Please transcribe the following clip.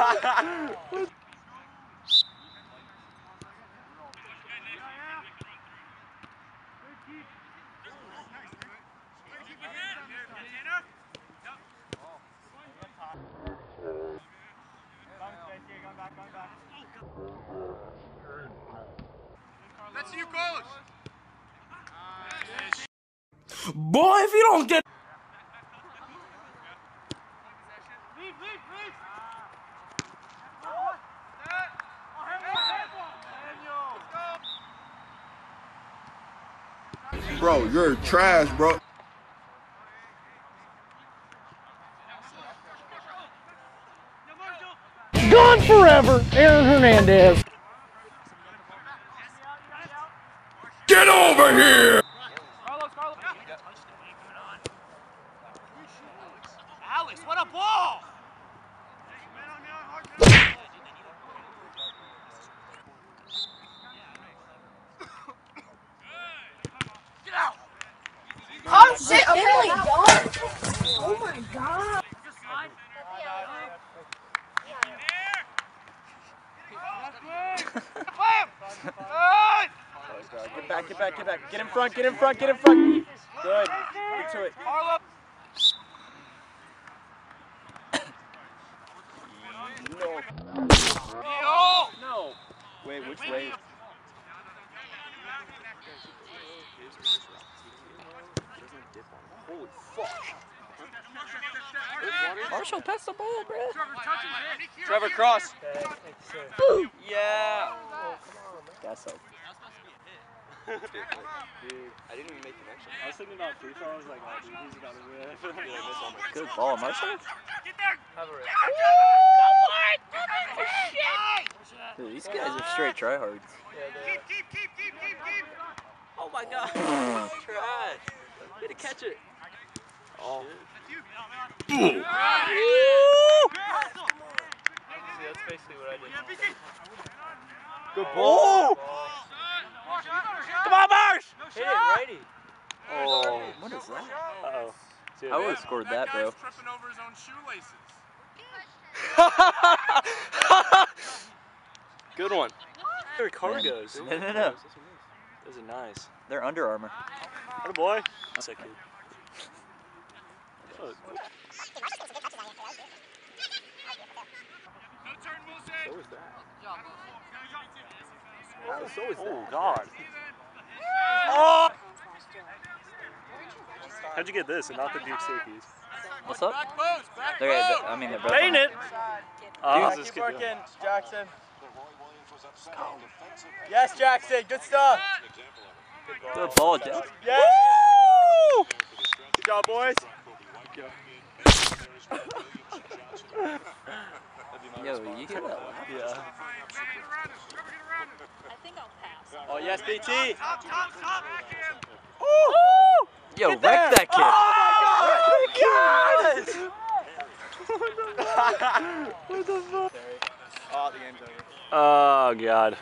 That's you, Carlos. Boy, if you don't get Bro, you're trash, bro. gone forever, Aaron Hernandez. Get over here! Alex, what a ball! Get out! Oh shit, okay. Oh my god. Get back, get back, get back. Get in front, get in front, get in front. Good. Get to it. No. No. Wait, which way? Holy fuck. Marshall, pass the ball, bro. Trevor Cross. Yeah. Oh, That's so. I didn't even make connection. I was thinking about free throw. I was like, oh, dude, he's got to rip. Good ball, Marshall. Dude, these guys are straight tryhards. Keep, keep, keep, keep, keep, keep. Oh my god. Trash. Way to catch it. Oh. See, that's basically what I did. Good ball. Come on, Marsh! Hit it, righty. Oh, what is that? Uh-oh. See I would have scored that, bro. tripping over his own shoelaces. Good one. They're cargos. No, no, no. Those are nice. They're Under Armour. What a boy. That's a kid. No turn, Wilson. so is that. Oh, so is that. Oh, God. Oh! How'd you get this and not the Duke Syracuse? What's up? Back post, back They're, post. I mean, they're both. Ain't on- it? Oh, Dude, this kid doing? Jackson. Yes, Jackson. Good stuff. Good ball, Jack. Yes. Good job, boys. Yo, you hear that? Yeah. I think I'll pass. Oh, yes, BT. Top, top, top. Back him. Yo, wreck that kid. Oh, the game's over. Oh, God.